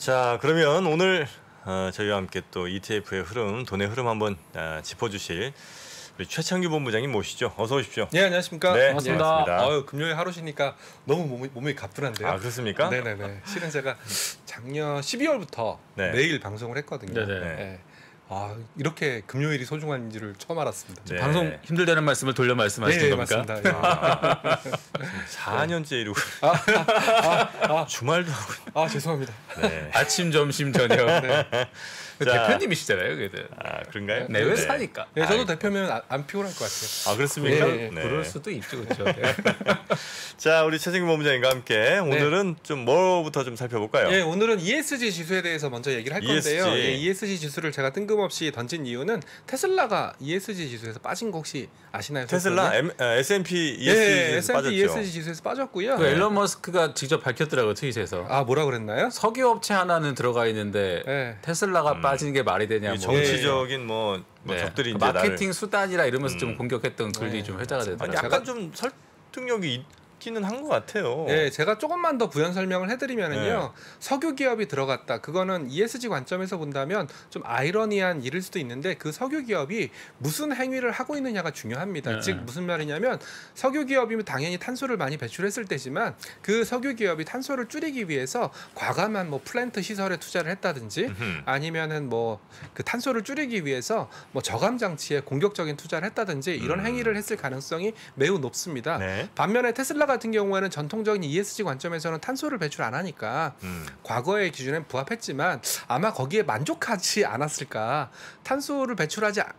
자 그러면 오늘 어, 저희와 함께 또 ETF의 흐름, 돈의 흐름 한번 아, 짚어주실 우리 최창규 본부장님 모시죠. 어서 오십시오. 네 안녕하십니까 네, 반갑습니다. 반갑습니다. 아유, 금요일 하루시니까 너무 몸이, 몸이 가뿐한데요. 아 그렇습니까? 네네네. 실은 제가 작년 12월부터 네. 매일 방송을 했거든요. 네네. 네. 아 이렇게 금요일이 소중한지를 처음 알았습니다. 네. 방송 힘들다는 말씀을 돌려 말씀하시는 네, 겁니까? 맞습니다. 예. 4년째 이러고 아, 주말도 하고. 아 죄송합니다. 네. 아침, 점심, 저녁. 네. 자. 대표님이시잖아요, 그래도. 아 그런가요? 네, 왜 사니까. 네, 저도 아이고. 대표면 안, 안 피곤할 것 같아요. 아 그렇습니까? 네, 네. 그럴 수도 있죠, 그렇죠. 자 우리 최창규 본부장님과 함께 오늘은 좀 뭐부터 좀 살펴볼까요? 예, 오늘은 ESG 지수에 대해서 먼저 얘기를 할 ESG. 건데요. 예, ESG 지수를 제가 뜬금없이 던진 이유는 테슬라가 ESG 지수에서 빠진 거 혹시 아시나요? 테슬라 M, 아, S&P 예, ESG S&P 빠졌죠. ESG 지수에서 빠졌고요. 그 앨런 머스크가 직접 밝혔더라고요, 트윗에서. 아 뭐라 그랬나요? 석유 업체 하나는 들어가 있는데 네. 테슬라가 음. 빠지는 게 말이 되냐 이 뭐. 정치적인 뭐, 뭐 네. 적들이 그 이제 마케팅 수단이라 이러면서 좀 음. 공격했던 글이 네. 좀 회자가 나를 아니, 되더라고요. 약간 좀 설득력이 있기는 한 것 같아요. 예, 제가 조금만 더 부연 설명을 해드리면은요, 네. 석유 기업이 들어갔다. 그거는 ESG 관점에서 본다면 좀 아이러니한 일일 수도 있는데 그 석유 기업이 무슨 행위를 하고 있느냐가 중요합니다. 네. 즉 무슨 말이냐면 석유 기업이면 당연히 탄소를 많이 배출했을 때지만 그 석유 기업이 탄소를 줄이기 위해서 과감한 뭐 플랜트 시설에 투자를 했다든지. 아니면은 뭐 그 탄소를 줄이기 위해서 뭐 저감 장치에 공격적인 투자를 했다든지 이런 음. 행위를 했을 가능성이 매우 높습니다. 네. 반면에 테슬라 같은 경우에는 전통적인 ESG 관점에서는 탄소를 배출 안 하니까 음. 과거의 기준에 부합했지만 아마 거기에 만족하지 않았을까. 탄소를 배출하지 아-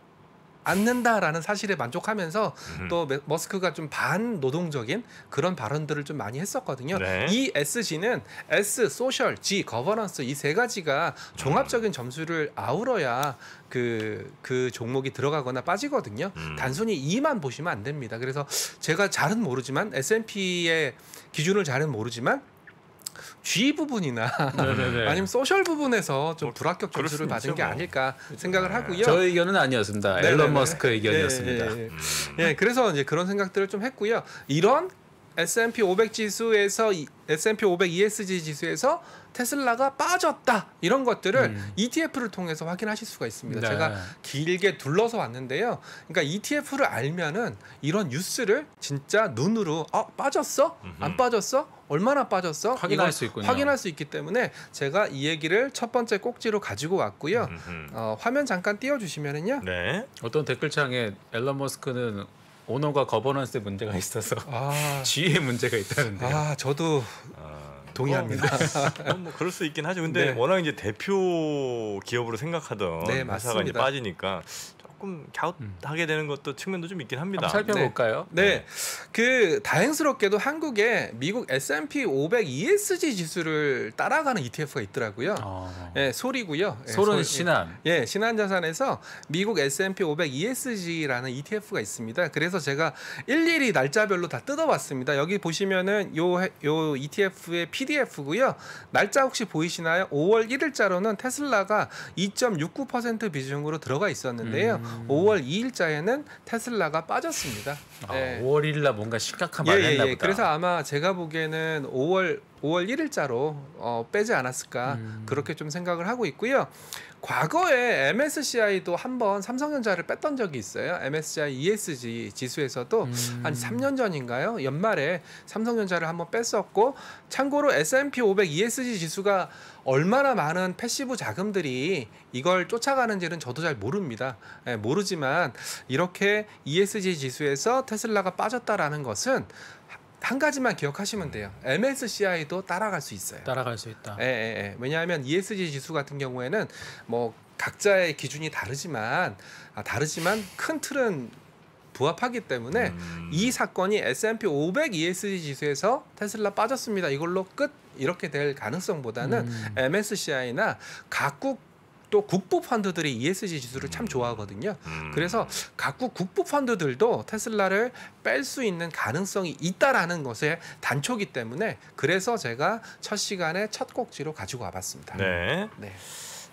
않는다라는 사실에 만족하면서 음. 또 메- 머스크가 좀 반노동적인 그런 발언들을 좀 많이 했었거든요. 네. ESG는 S, social, G, governance 이 세 가지가 종합적인 점수를 아우러야 그, 그 종목이 들어가거나 빠지거든요. 음. 단순히 E만 보시면 안 됩니다. 그래서 제가 잘은 모르지만 S&P의 기준을 잘은 모르지만 G 부분이나 네네네. 아니면 social 부분에서 좀 뭐, 불합격 점수를 받은 게 뭐. 아닐까 생각을 하고요. 저 의견은 아니었습니다. 네네네. 일론 머스크 의견이었습니다. 예, 예, 예. 음. 예, 그래서 이제 그런 생각들을 좀 했고요. 이런 S&P 500 지수에서 이- S&P 500 ESG 지수에서 테슬라가 빠졌다 이런 것들을 음. ETF를 통해서 확인하실 수가 있습니다. 네. 제가 길게 둘러서 왔는데요. 그러니까 ETF를 알면은 이런 뉴스를 진짜 눈으로 어 빠졌어? 안 음흠. 빠졌어? 얼마나 빠졌어? 확인할 수 있군요. 확인할 수 있기 때문에 제가 이 얘기를 첫 번째 꼭지로 가지고 왔고요. 어, 화면 잠깐 띄워주시면은요. 네. 어떤 댓글창에 앨런 머스크는 오너가 거버넌스에 문제가 있어서 아, G에 문제가 있다는데. 아 저도 아, 동의합니다. 뭐, 뭐 그럴 수 있긴 하죠. 근데 네. 워낙 이제 대표 기업으로 생각하던 네, 회사가 이제. 빠지니까 조금 갸웃하게 되는 것도 측면도 좀 있긴 합니다. 한번 살펴볼까요? 네, 그 다행스럽게도 한국에 미국 S&P 500 ESG 지수를 따라가는 ETF가 있더라고요. 어. 예, 소리고요. 예, 소른 솔- 신한. 예, 신한자산에서 미국 S&P 500 ESG라는 ETF가 있습니다. 그래서 제가 일일이 날짜별로 다 뜯어봤습니다. 여기 보시면은 요, 해- 요 ETF의 PDF고요. 날짜 혹시 보이시나요? 5월 1일자로는 테슬라가 2.69% 비중으로 들어가 있었는데요. 음. 5월 2일자에는 테슬라가 빠졌습니다. 아, 예. 5월 1일 날 뭔가 심각한 예, 말을 예, 했나 예. 보다. 그래서 아마 제가 보기에는 5월 5월 1일자로 어, 빼지 않았을까 음. 그렇게 좀 생각을 하고 있고요. 과거에 MSCI도 한번 삼성전자를 뺐던 적이 있어요. MSCI ESG 지수에서도 음. 한 3년 전인가요? 연말에 삼성전자를 한번 뺐었고 참고로 S&P 500 ESG 지수가 얼마나 많은 passive 자금들이 이걸 쫓아가는지는 저도 잘 모릅니다. 예, 모르지만 이렇게 ESG 지수에서 테슬라가 빠졌다라는 것은 한 가지만 기억하시면 돼요. MSCI도 따라갈 수 있어요. 따라갈 수 있다. 예, 예, 예. 왜냐하면 ESG 지수 같은 경우에는 뭐 각자의 기준이 다르지만 아, 다르지만 큰 틀은 부합하기 때문에 음. 이 사건이 S&P 500 ESG 지수에서 테슬라 빠졌습니다. 이걸로 끝 이렇게 될 가능성보다는 음. MSCI나 각국 또 국부 펀드들이 ESG 지수를 참 좋아하거든요. 음. 그래서 각국 국부 펀드들도 테슬라를 뺄 수 있는 가능성이 있다라는 것의 단초기 때문에 그래서 제가 첫 시간에 첫 꼭지로 가지고 와봤습니다. 네. 네.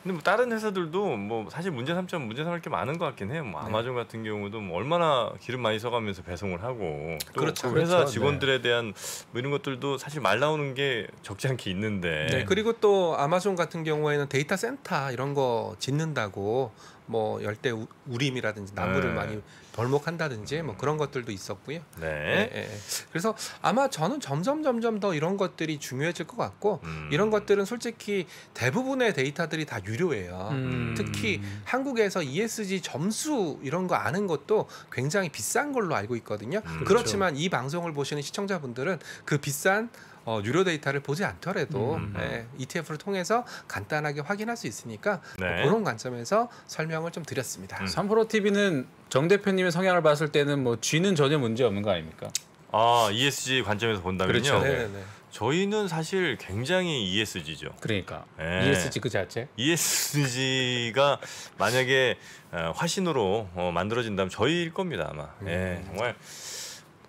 근데 뭐 다른 회사들도 뭐 사실 문제 삼점 문제 삼을 게 많은 것 같긴 해요. 뭐 네. 아마존 같은 경우도 뭐 얼마나 기름 많이 써가면서 배송을 하고 또 그렇죠. 그 회사 그렇죠. 직원들에 대한 뭐 이런 것들도 사실 말 나오는 게 적지 않게 있는데. 네, 그리고 또 아마존 같은 경우에는 데이터 센터 이런 거 짓는다고 뭐 열대 우- 우림이라든지 나무를 네. 많이 벌목한다든지 뭐 그런 것들도 있었고요. 네. 예, 예, 예. 그래서 아마 저는 점점 점점 더 이런 것들이 중요해질 것 같고 음. 이런 것들은 솔직히 대부분의 데이터들이 다 유료예요. 음. 특히 한국에서 ESG 점수 이런 거 아는 것도 굉장히 비싼 걸로 알고 있거든요. 음, 그렇지만 이 방송을 보시는 시청자분들은 그 비싼 어, 유료 데이터를 보지 않더라도 음. 예, ETF를 통해서 간단하게 확인할 수 있으니까 네. 뭐 그런 관점에서 설명을 좀 드렸습니다. 음. 삼프로 TV는 정 대표님의 성향을 봤을 때는 뭐 G는 전혀 문제 없는 거 아닙니까? 아 ESG 관점에서 본다면요. 그렇죠. 네, 네. 저희는 사실 굉장히 ESG죠. 그러니까 네. ESG 그 자체. ESG가 만약에 어, 화신으로 어, 만들어진다면 저희일 겁니다 아마. 음. 예, 정말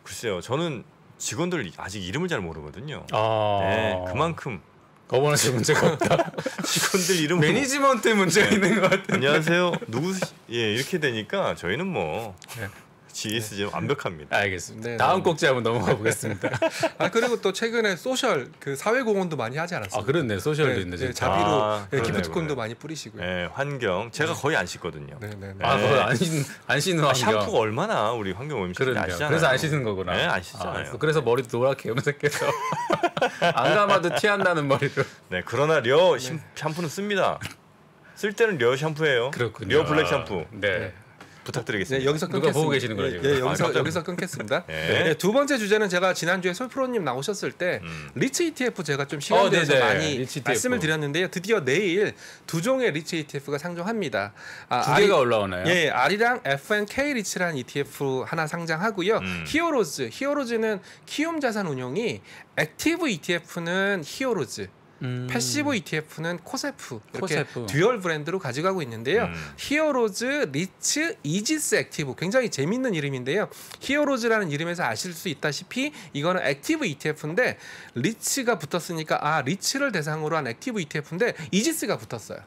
글쎄요. 저는 직원들 아직 이름을 잘 모르거든요. 아 네, 그만큼 거버넌스 문제가 없다. 직원들 이름 매니지먼트 문제가 네. 있는 것 같아. 안녕하세요. 누구 예 이렇게 되니까 저희는 뭐 네. ESG 완벽합니다. 알겠습니다. 네, 다음 네. 꼭지 한번 넘어가 보겠습니다. 아 그리고 또 최근에 social 그 사회 공헌도 많이 하지 않았습니까? 아 그렇네 social도 네, 있네 네. 자비로 아, 네, 기프티콘도. 많이 뿌리시고요. 예, 환경 제가 거의 안 씻거든요. 네, 네, 네. 아 네. 그걸 안 씻는 안 씻는 아, 환경. 샴푸가 얼마나 우리 환경 오염시키는지 그러네요. 아시잖아요. 그래서 안 씻는 거구나. 네, 안 씻잖아요. 아, 그래서 머리도 노랗게 염색해서 안 감아도 티 안 나는 머리로. 네, 그러나 려 심- 샴푸는 씁니다. 쓸 때는 려 샴푸예요. 그렇군요. 려 블랙 샴푸 네. 부탁드리겠습니다. 네, 여기서 누가 끊겠습니다. 보고 계시는 거예요, 예, 지금? 예, 여기서 아, 여기서 끊겠습니다. 네. 네, 두 번째 주제는 제가 지난주에 솔프로님 나오셨을 때 음. 리츠 ETF 제가 좀 시간 어, 내서. 많이 ETF. 말씀을 드렸는데요. 드디어 내일 두 종의 리츠 ETF가 상장합니다. 아, 두 개가 올라오나요? 예, 아리랑 FN K 리츠라는 ETF 하나 상장하고요. 음. 히어로즈, 히어로즈는 키움 자산 운용이 active ETF는 히어로즈, 음. passive ETF는 코세프 이렇게 코세프. dual 브랜드로 가져가고 있는데요. 음. 히어로즈, 리츠, 이지스 active 굉장히 재밌는 이름인데요. 히어로즈라는 이름에서 아실 수 있다시피 이거는 active ETF인데 리츠가 붙었으니까 아 리츠를 대상으로 한 active ETF인데 이지스가 붙었어요.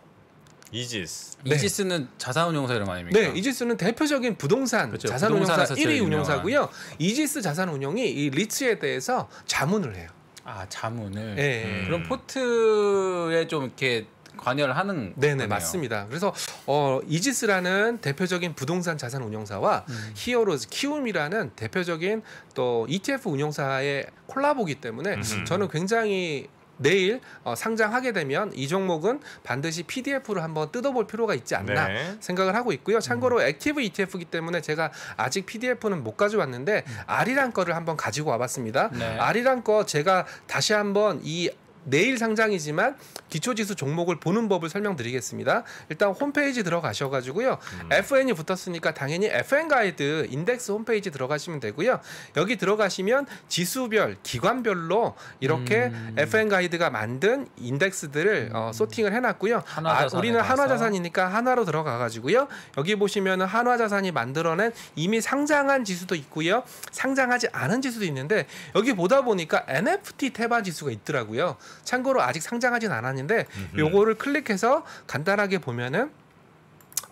이지스. 네. 이지스는 자산운용사 이름 아닙니까? 네, 이지스는 대표적인 부동산 그렇죠. 자산운용사 부동산에서 1위 제일 운용사고요. 이지스 자산운용이 이 리츠에 대해서 자문을 해요. 아 자문을. 예. 음. 그럼 포트에 좀 이렇게 관여를 하는. 네네 거네요. 맞습니다. 그래서 어, 이지스라는 대표적인 부동산 자산 운용사와 음. 히어로즈 키움이라는 대표적인 또 ETF 운용사의 콜라보기 때문에 음. 저는 굉장히 내일 어, 상장하게 되면 이 종목은 반드시 PDF로 한번 뜯어볼 필요가 있지 않나 네. 생각을 하고 있고요. 참고로 active ETF이기 때문에 제가 아직 PDF는 못 가져왔는데 아리랑 거를 한번 가지고 와봤습니다. 네. 아리랑 거 제가 다시 한번 이 내일 상장이지만 기초지수 종목을 보는 법을 설명드리겠습니다. 일단 홈페이지 들어가셔가지고요. 음. FN이 붙었으니까 당연히 FN 가이드 인덱스 홈페이지 들어가시면 되고요. 여기 들어가시면 지수별, 기관별로 이렇게 음. FN 가이드가 만든 인덱스들을 어, 소팅을 해놨고요. 아, 우리는. 한화자산이니까 한화로 들어가가지고요. 여기 보시면은 한화자산이 만들어낸 이미 상장한 지수도 있고요. 상장하지 않은 지수도 있는데 여기 보다 보니까 NFT 테마 지수가 있더라고요. 참고로 아직 상장하진 않았는데 음흠. 요거를 클릭해서 간단하게 보면은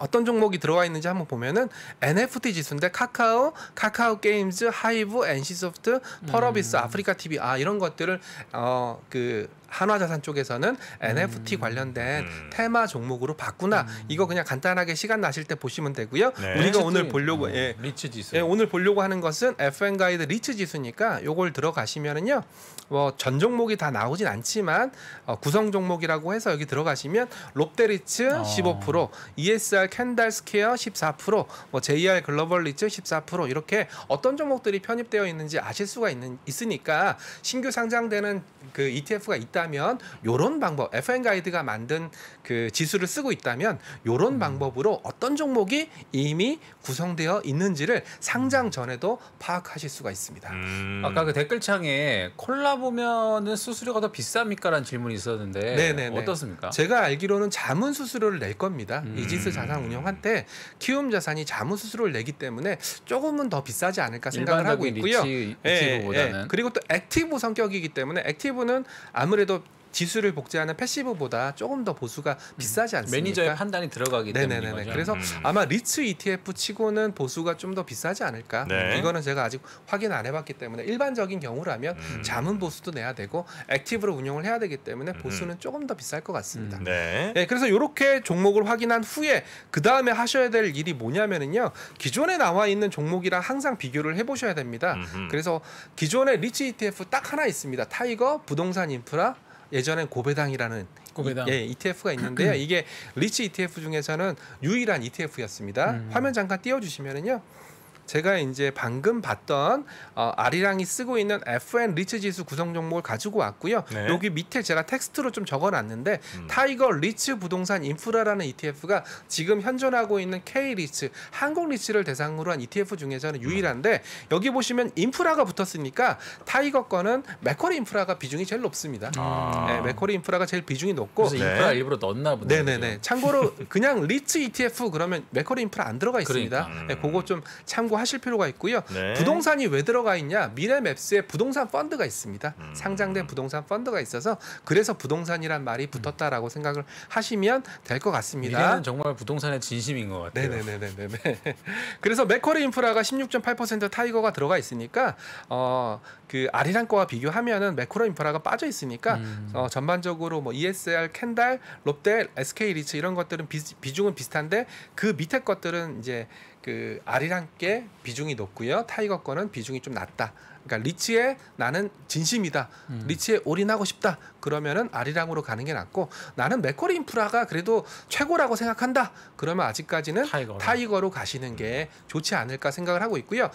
어떤 종목이 들어가 있는지 한번 보면은 NFT 지수인데 카카오, 카카오 게임즈, 하이브, NC소프트, 펄어비스, 아프리카 TV 아 이런 것들을 어그 한화자산 쪽에서는 NFT 관련된 음. 테마 종목으로 봤구나. 이거 그냥 간단하게 시간 나실 때 보시면 되고요. 네. 우리가 오늘 지- 보려고 어, 예, 리츠 지수. 예, 오늘 보려고 하는 것은 FN 가이드 리츠 지수니까 요걸 들어가시면은요. 뭐 전 종목이 다 나오진 않지만 어, 구성 종목이라고 해서 여기 들어가시면 롯데리츠 어. 15%, ESR 켄달 스퀘어 14%, 뭐 JR 글로벌 리츠 14% 이렇게 어떤 종목들이 편입되어 있는지 아실 수가 있는 있으니까 신규 상장되는 그 ETF가 있다 면 요런 방법 FN 가이드가 만든 그 지수를 쓰고 있다면 요런 방법으로 어떤 종목이 이미 구성되어 있는지를 상장 전에도 파악하실 수가 있습니다. 음. 아까 그 댓글창에 콜라보면은 수수료가 더 비쌉니까라는 질문이 있었는데 네네네. 어떻습니까? 제가 알기로는 자문 수수료를 낼 겁니다. 음. 이지스 자산 운용한테 키움 자산이 자문 수수료를 내기 때문에 조금은 더 비싸지 않을까 생각을 하고 있고요. 리츠 예, active보다는 예. 그리고 또 active 성격이기 때문에 active는 아무래도 respeto 지수를 복제하는 passive보다 조금 더 보수가 비싸지 않습니까? 매니저의 판단이 들어가기 때문에 네네네. 거죠. 그래서 음. 아마 리츠 ETF 치고는 보수가 좀 더 비싸지 않을까. 네. 이거는 제가 아직 확인 안 해봤기 때문에 일반적인 경우라면 음. 자문 보수도 내야 되고 active로 운용을 해야 되기 때문에 보수는 조금 더 비쌀 것 같습니다. 음. 네. 네, 그래서 이렇게 종목을 확인한 후에 그 다음에 하셔야 될 일이 뭐냐면은요 기존에 나와 있는 종목이랑 항상 비교를 해보셔야 됩니다. 그래서 기존에 리츠 ETF 딱 하나 있습니다. 타이거 부동산 인프라 예전엔 고배당이라는 고배당. 예, ETF가 있는데요. 이게 리츠 ETF 중에서는 유일한 ETF였습니다. 음. 화면 잠깐 띄워주시면은요. 제가 이제 방금 봤던 어, 아리랑이 쓰고 있는 FN 리츠 지수 구성 종목을 가지고 왔고요. 네. 여기 밑에 제가 텍스트로 좀 적어놨는데 음. 타이거 리츠 부동산 인프라라는 ETF가 지금 현존하고 있는 K 리츠 한국 리츠를 대상으로 한 ETF 중에서는 유일한데 여기 보시면 인프라가 붙었으니까 타이거 거는 맥쿼리 인프라가 비중이 제일 높습니다. 아. 네, 맥쿼리 인프라가 제일 비중이 높고 그래서 네. 인프라 일부러 넣었나 보네. 네네네. 참고로 그냥 리츠 ETF 그러면 맥쿼리 인프라 안 들어가 있습니다. 그러니까. 네, 그거 좀 참고 하실 필요가 있고요. 네. 부동산이 왜 들어가 있냐? 미래맵스에 부동산 펀드가 있습니다. 음. 상장된 부동산 펀드가 있어서 그래서 부동산이란 말이 붙었다라고 생각을 하시면 될 것 같습니다. 미래는 정말 부동산에 진심인 것 같아요. 네네네네네. 그래서 맥쿼리 인프라가 16.8% 타이거가 들어가 있으니까 어 그 아리랑 거와 비교하면은 맥쿼리 인프라가 빠져 있으니까 음. 어 전반적으로 뭐 ESR, 켄달, 롯데, SK 리츠 이런 것들은 비, 비중은 비슷한데 그 밑에 것들은 이제 그 아리랑 께 비중이 높고요. 타이거 거는 비중이 좀 낮다. 그러니까 리츠에 나는 진심이다. 음. 리츠에 올인하고 싶다. 그러면은 아리랑으로 가는 게 낫고 나는 맥쿼리 인프라가 그래도 최고라고 생각한다. 그러면 아직까지는 타이거로. 타이거로 가시는 게 좋지 않을까 생각을 하고 있고요.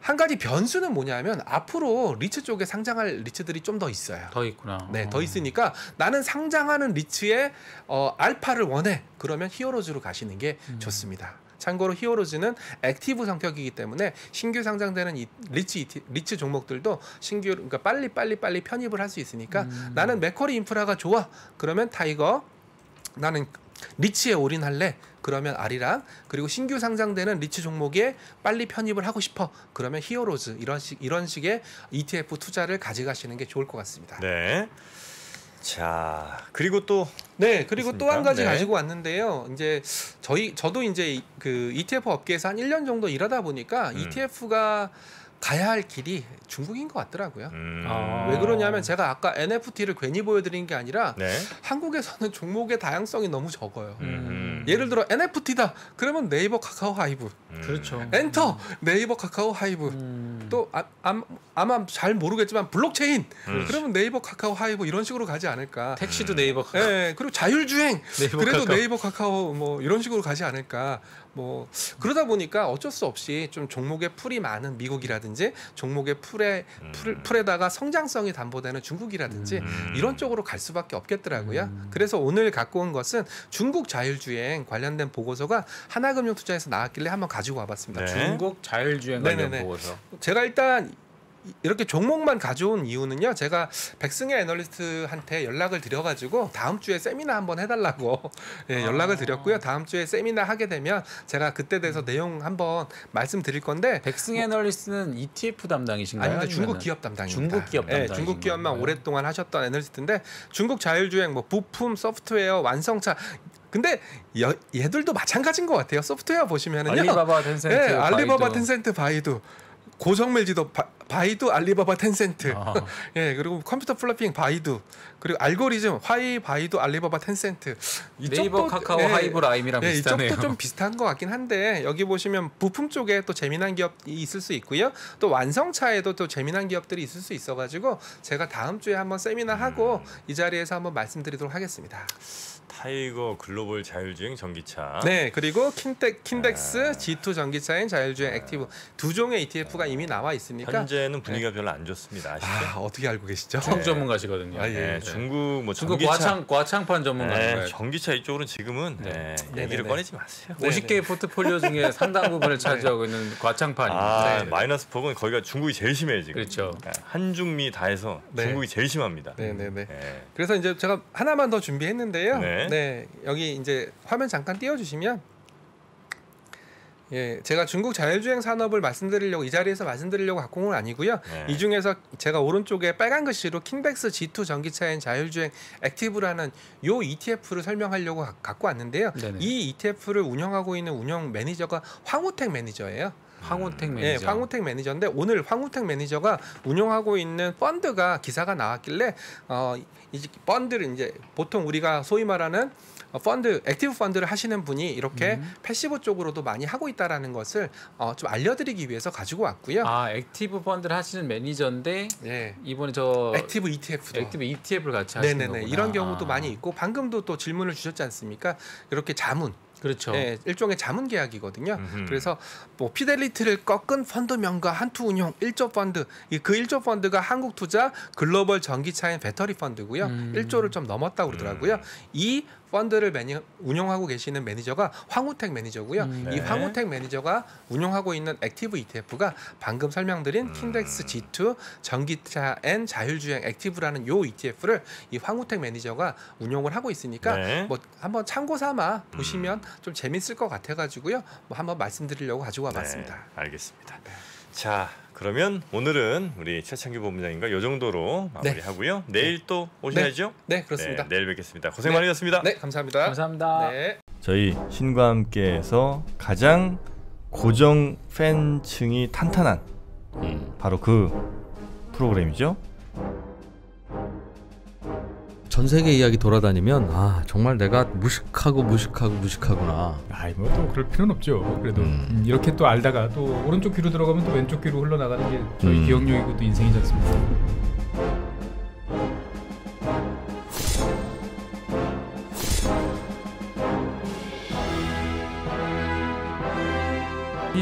한 가지 변수는 뭐냐면 앞으로 리츠 쪽에 상장할 리츠들이 좀 더 있어요. 더 있구나. 네, 어. 더 있으니까 나는 상장하는 리츠의 어, 알파를 원해. 그러면 히어로즈로 가시는 게 음. 좋습니다. 참고로 히어로즈는 액티브 성격이기 때문에 신규 상장되는 이 리츠 이티- 리츠 종목들도 신규 그러니까 빨리 빨리 빨리 편입을 할 수 있으니까 음. 나는 맥쿼리 인프라가 좋아. 그러면 타이거 나는 리츠에 올인할래. 그러면 아리랑 그리고 신규 상장되는 리츠 종목에 빨리 편입을 하고 싶어. 그러면 히어로즈 이런 식 이런 식의 ETF 투자를 가져가시는 게 좋을 것 같습니다. 네. 자, 그리고 또 네, 그리고 또 한? 가지 네. 가지고 왔는데요. 이제 저희 저도 이제 이- 그 ETF 업계에서 한 1년 정도 일하다 보니까 음. ETF가 가야 할 길이 중국인 것 같더라고요. 음. 아. 왜 그러냐면 제가 아까 NFT를 괜히 보여드린 게 아니라 네. 한국에서는 종목의 다양성이 너무 적어요. 음. 예를 들어 NFT다. 그러면 네이버 카카오 하이브. 음. 그렇죠. 엔터 네이버 카카오 하이브. 음. 또 아, 암- 아마 잘 모르겠지만 블록체인. 음. 그러면 네이버 카카오 하이브 이런 식으로 가지 않을까. 택시도 네이버 카- 예, 그리고 자율주행. 네이버 그래도 카카오. 네이버 카카오 뭐 이런 식으로 가지 않을까. 뭐 그러다 보니까 어쩔 수 없이 좀 종목의 풀이 많은 미국이라든지 종목의 풀에 풀, 음. 풀에다가 성장성이 담보되는 중국이라든지 음. 이런 쪽으로 갈 수밖에 없겠더라고요. 음. 그래서 오늘 갖고 온 것은 중국 자율주행 관련된 보고서가 하나금융투자에서 나왔길래 한번 가지고 와봤습니다. 네. 중국 자율주행 관련 네네네. 보고서. 제가 일단 이- 이렇게 종목만 가져온 이유는요. 제가 백승혜 애널리스트한테 연락을 드려가지고 다음 주에 세미나 한번 해달라고 예, 연락을 아. 드렸고요. 다음 주에 세미나 하게 되면 제가 그때 대해서 내용 한번 말씀드릴 건데 백승 애널리스트는 ETF 담당이신가요? 아닙니다. 중국 기업 담당입니다. 중국 기업 예, 담당이신 중국 기업만 건가요? 오랫동안 하셨던 애널리스트인데 중국 자율주행 뭐 부품, 소프트웨어, 완성차 근데 여, 얘들도 마찬가지인 것 같아요. 소프트웨어 보시면은요. 알리바바, 텐센트, 네, 알리바바, 바이두. 텐센트, 바이두, 고정밀지도 바, 바이두, 알리바바, 텐센트. 아. 예, 그리고 컴퓨팅 플랫폼 바이두, 그리고 알고리즘 화웨이, 바이두, 알리바바, 텐센트. 네이버, 카카오, 하이브, 라임이랑 예, 비슷하네요. 이쪽도 좀 비슷한 것 같긴 한데 여기 보시면 부품 쪽에 또 재미난 기업이 있을 수 있고요. 또 완성차에도 또 재미난 기업들이 있을 수 있어가지고 제가 다음 주에 한번 세미나 하고 음. 이 자리에서 한번 말씀드리도록 하겠습니다. 타이거 글로벌 자율주행 전기차. 네, 그리고 킨텍, 킨덱스 아. G2 전기차& 자율주행 액티브 두 종의 ETF가 이미 나와 있으니까 현재 는 분위기가 별로 안 좋습니다. 아시죠? 아 어떻게 알고 계시죠? 중국 전문가시거든요. 아, 예. 네, 중국 뭐 중국 전기차 과창 과창판 전문가인 네, 전기차 이쪽으로는 지금은 네. 네, 네, 얘기를 네, 네. 꺼내지 마세요. 네, 50개의 포트폴리오 중에 상당 부분을 차지하고 있는 과창판입니다. 아, 네. 마이너스 폭은 거기가 중국이 제일 심해요 지금. 그렇죠. 네, 한중미 다 해서 네. 중국이 제일 심합니다. 네, 네, 네. 네. 그래서 이제 제가 하나만 더 준비했는데요. 네. 네. 여기 이제 화면 잠깐 띄워주시면 예, 제가 중국 자율주행 산업을 말씀드리려고 이 자리에서 말씀드리려고 갖고 온 건 아니고요. 네. 이 중에서 제가 오른쪽에 빨간 글씨로 킹백스 G2 전기차인 자율주행 액티브라는 요 ETF를 설명하려고 가- 갖고 왔는데요. 네네. 이 ETF를 운영하고 있는 운영 매니저가 황우택 매니저예요. 황우택 예, 매니저. 황우택 매니저인데 오늘 황우택 매니저가 운영하고 있는 펀드가 기사가 나왔길래 어, 이 펀드를 이제 보통 우리가 소위 말하는 어, 펀드 액티브 펀드를 하시는 분이 이렇게 음. 패시브 쪽으로도 많이 하고 있다라는 것을 어, 좀 알려드리기 위해서 가지고 왔고요. 아 액티브 펀드를 하시는 매니저인데 예. 이번에 저 액티브 ETF도 액티브 ETF를 같이 하시는 네네네 거구나. 이런 경우도 아. 많이 있고 방금도 또 질문을 주셨지 않습니까? 이렇게 자문, 그렇죠. 예, 일종의 자문 계약이거든요. 음흠. 그래서 뭐 피델리티를 꺾은 펀드 명가 한투 운용 1조 펀드 이그 1조 펀드가 한국투자 글로벌 전기차& 배터리 펀드고요. 음. 1조를 좀 넘었다고 그러더라고요. 음. 이 펀드를 매니, 운영하고 계시는 매니저가 황우택 매니저고요. 음. 이 네. 황우택 매니저가 운영하고 있는 액티브 ETF가 방금 설명드린 음. 킨덱스 G2 전기차 & 자율주행 액티브라는 요 ETF를 이 황우택 매니저가 운용을 하고 있으니까 네. 뭐 한번 참고 삼아 보시면 좀 재밌을 것 같아 가지고요. 뭐 한번 말씀드리려고 가지고 와봤습니다. 네, 알겠습니다. 자, 그러면 오늘은 우리 최창규 본부장님과 요 정도로 마무리하고요. 내일 또 오셔야죠. 네, 그렇습니다. 네, 내일 뵙겠습니다. 고생 네. 많으셨습니다. 네, 감사합니다. 감사합니다. 네. 저희 신과 함께해서 가장 고정 팬층이 탄탄한 바로 그 프로그램이죠. 전 세계 이야기 돌아다니면 아 정말 내가 무식하고 무식하고 무식하구나. 아이 뭐또 그럴 필요는 없죠. 그래도 음. 음, 이렇게 또 알다가 또 오른쪽 귀로 들어가면 또 왼쪽 귀로 흘러나가는 게 저희 음. 기억력이고 또 인생이지 않습니까?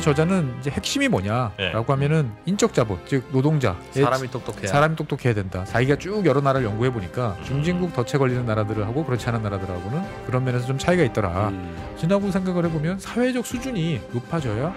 저자는 이제 핵심이 뭐냐라고 네. 하면은 인적 자본, 즉 노동자, 사람이 똑똑해야. 사람이 똑똑해야 된다. 자기가 쭉 여러 나라를 연구해 보니까 중진국 덫에 걸리는 나라들하고 그렇지 않은 나라들하고는 그런 면에서 좀 차이가 있더라. 음. 지나고 생각을 해보면 사회적 수준이 높아져야